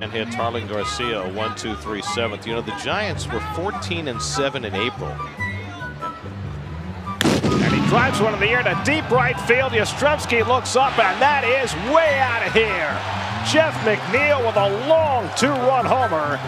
and hit Jarlin Garcia one, two, three, seventh. 1 2 3 7th. You know, the Giants were 14 and 7 in April. And he drives one in the air to deep right field. Yastrzemski looks up, and that is way out of here. Jeff McNeil with a long two run homer.